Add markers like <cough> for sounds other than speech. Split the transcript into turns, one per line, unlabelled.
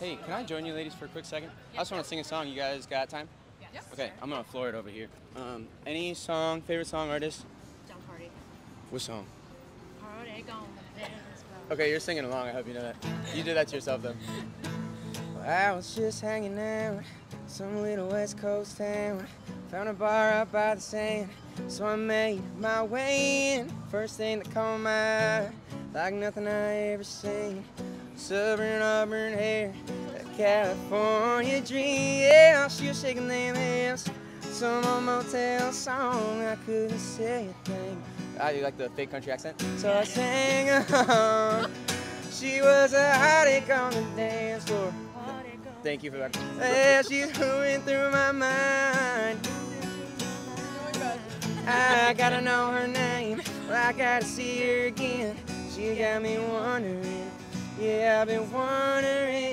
Hey, can I join you ladies for a quick second? I just want to sing a song. You guys got time?
Yes.
Okay, I'm gonna floor it over here. Um, any song, favorite song, artist?
Jon Pardi.
What song?
Party on the dance floor.
Okay, you're singing along. I hope you know that. You did that to yourself though. <laughs> I was just hanging out some little West Coast town. Found a bar up by the sand, so I made my way in. First thing that caught my eye, like nothing I ever seen. Southern auburn hair, a California dream. Yeah, she was shaking them hips. Some old motel song, I couldn't say a thing. Ah, I do like the fake country accent, so I sang along. She was a hottie on the dance floor. Thank you for that. Yeah, she's moving through my mind. I gotta know her name. I gotta see her again. She got me wondering. Yeah, I've been wondering.